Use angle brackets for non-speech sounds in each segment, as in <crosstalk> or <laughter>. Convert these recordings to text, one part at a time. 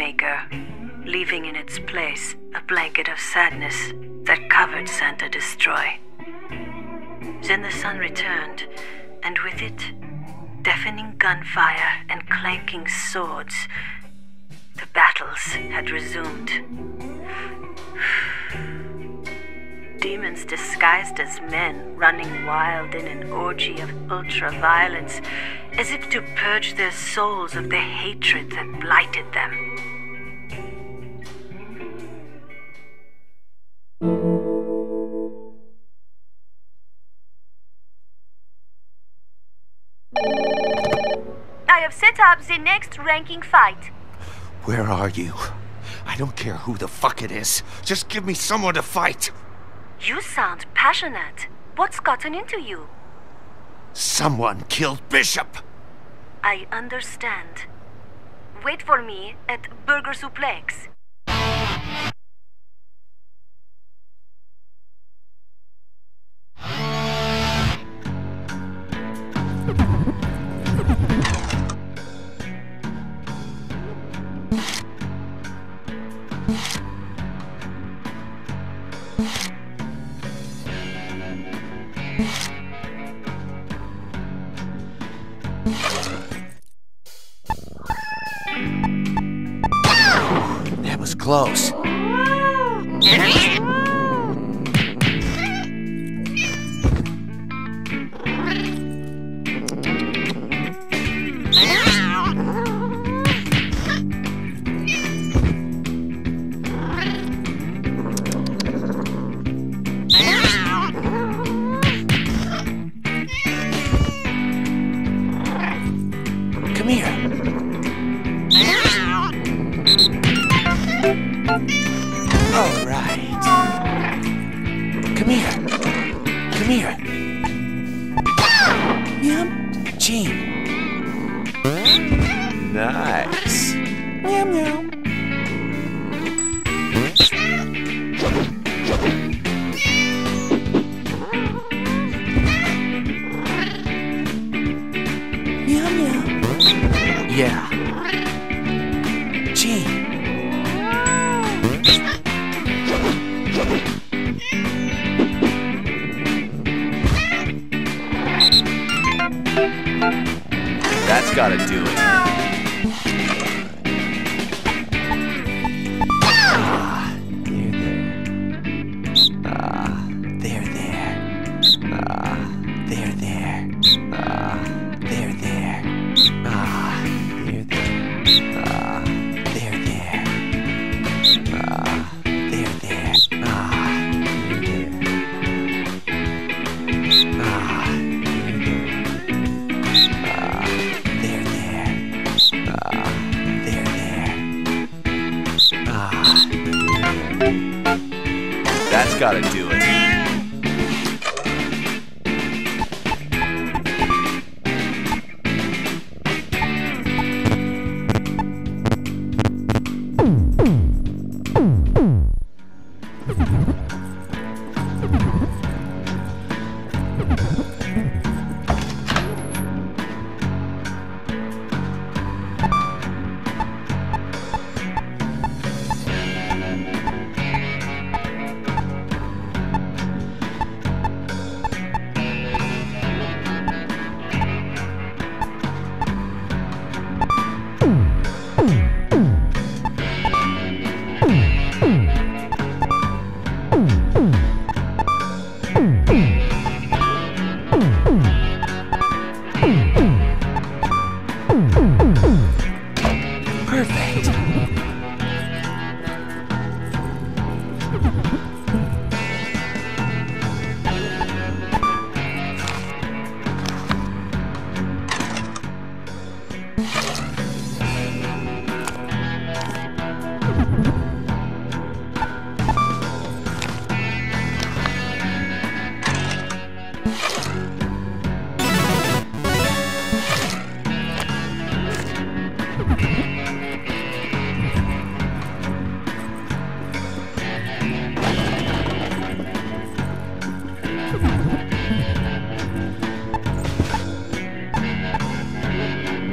maker, leaving in its place a blanket of sadness that covered Santa Destroy. Then the sun returned, and with it, deafening gunfire and clanking swords. The battles had resumed. <sighs> Demons disguised as men, running wild in an orgy of ultra violence, as if to purge their souls of the hatred that blighted them. I have set up the next ranking fight. Where are you? I don't care who the fuck it is. Just give me someone to fight. You sound passionate. What's gotten into you? Someone killed Bishop. I understand. Wait for me at Burger Suplex. Thank you. Ah, there, there. Ah, there, there. Ah, there, there. Ah, there, there. Ah, that's gotta do it.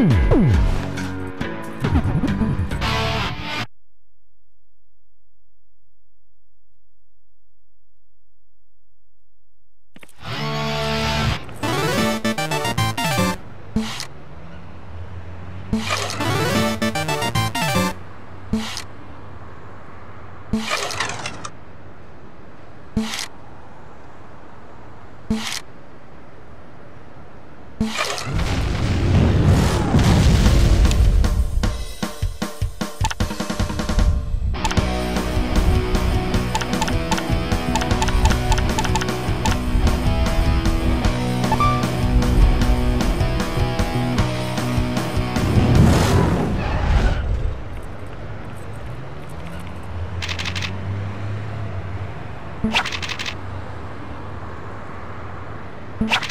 嗯嗯 Let's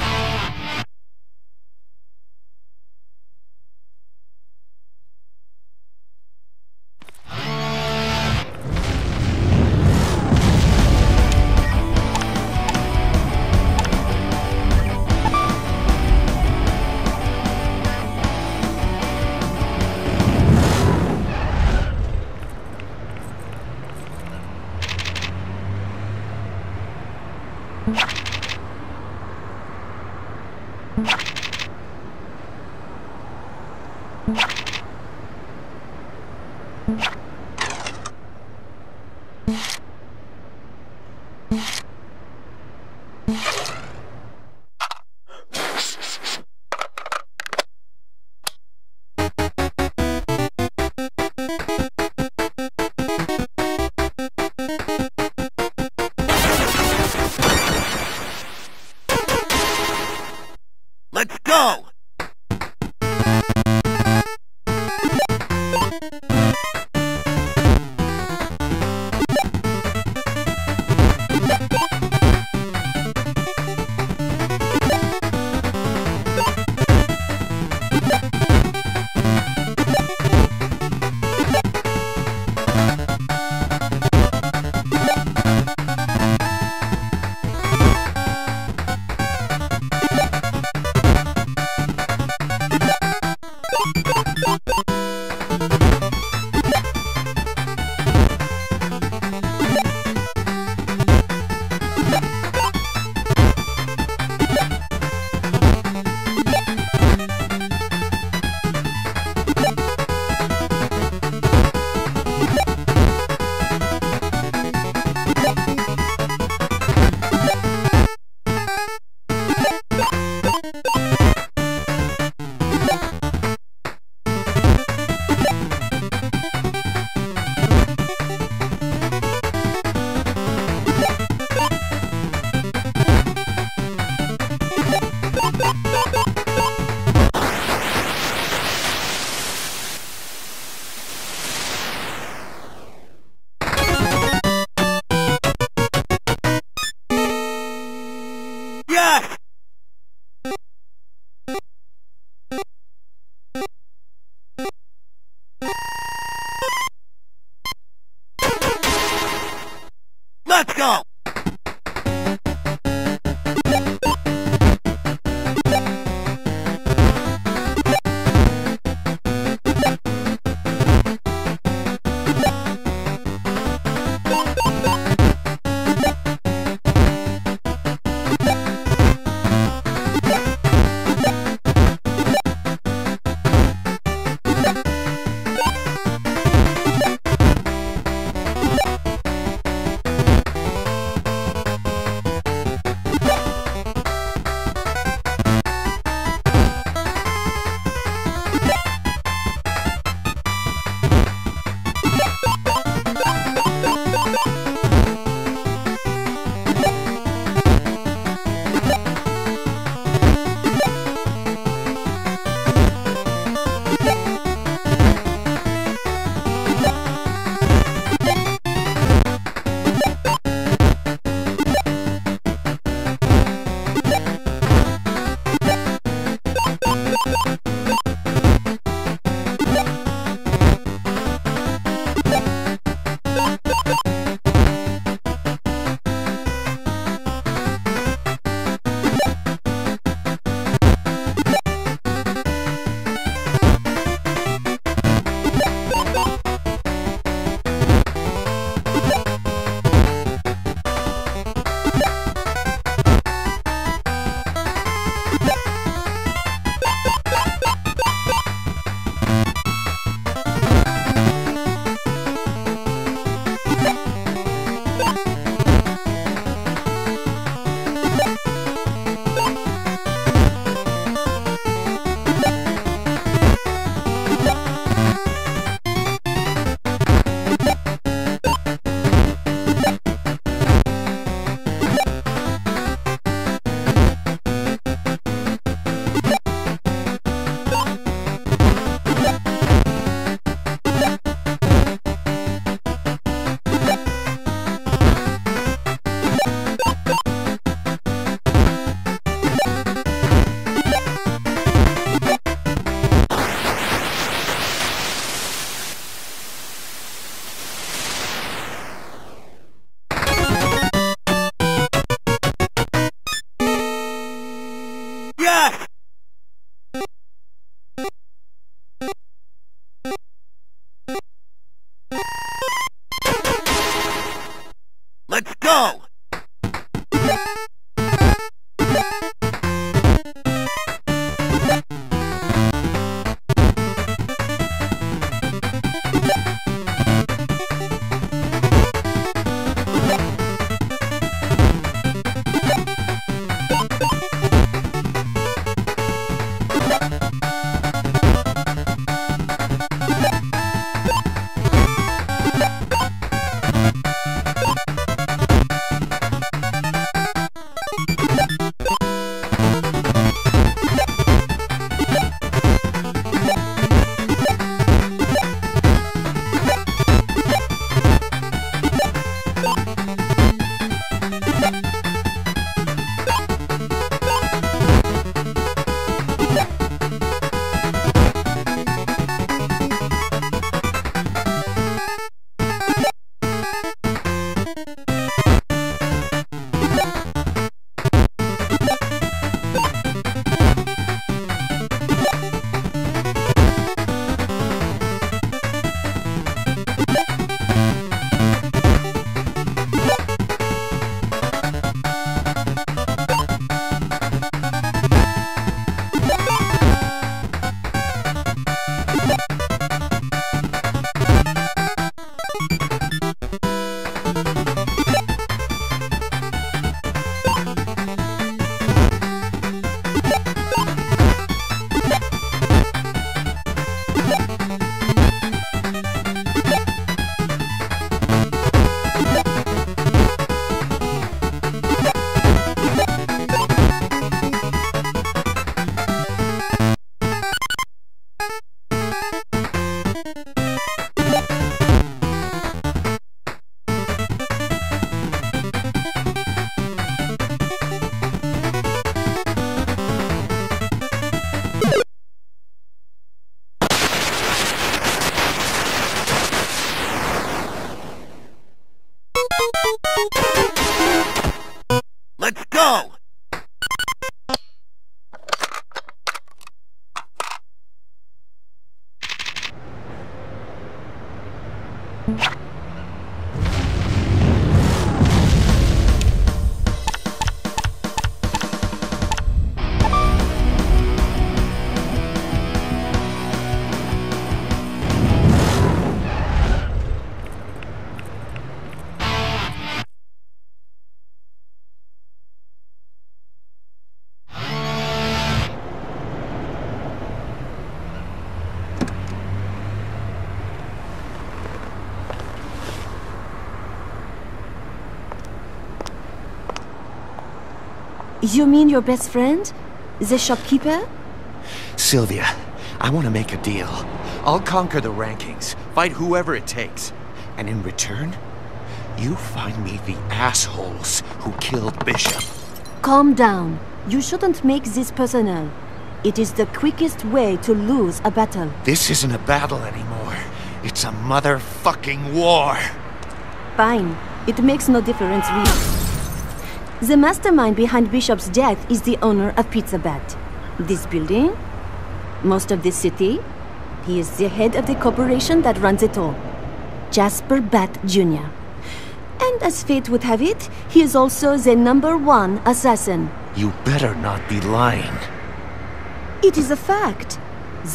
go! you Do you mean your best friend? The shopkeeper? Sylvia, I want to make a deal. I'll conquer the rankings, fight whoever it takes. And in return, you find me the assholes who killed Bishop. Calm down. You shouldn't make this personal. It is the quickest way to lose a battle. This isn't a battle anymore. It's a motherfucking war. Fine. It makes no difference, really. The mastermind behind Bishop's death is the owner of Pizza Batt. This building, most of this city, he is the head of the corporation that runs it all. Jasper Batt Jr. And as fate would have it, he is also the number one assassin. You better not be lying. It is a fact.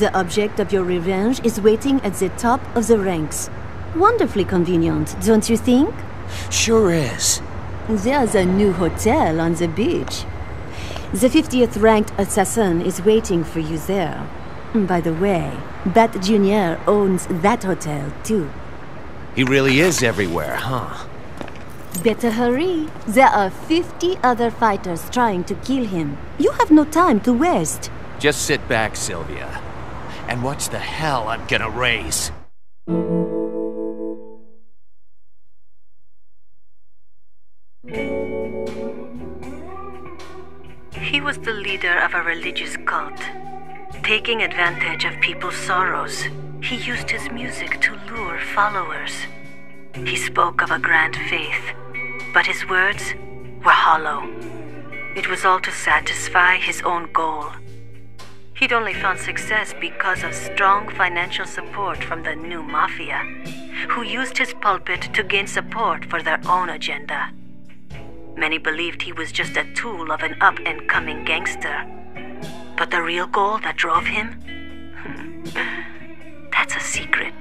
The object of your revenge is waiting at the top of the ranks. Wonderfully convenient, don't you think? Sure is. There's a new hotel on the beach. The 50th ranked assassin is waiting for you there. By the way, Batt Jr. owns that hotel too. He really is everywhere, huh? Better hurry. There are 50 other fighters trying to kill him. You have no time to waste. Just sit back, Sylvia. And watch the hell I'm gonna raise. A religious cult. Taking advantage of people's sorrows, he used his music to lure followers. He spoke of a grand faith, but his words were hollow. It was all to satisfy his own goal. He'd only found success because of strong financial support from the new mafia, who used his pulpit to gain support for their own agenda. Many believed he was just a tool of an up and coming gangster. But the real goal that drove him? <laughs> That's a secret.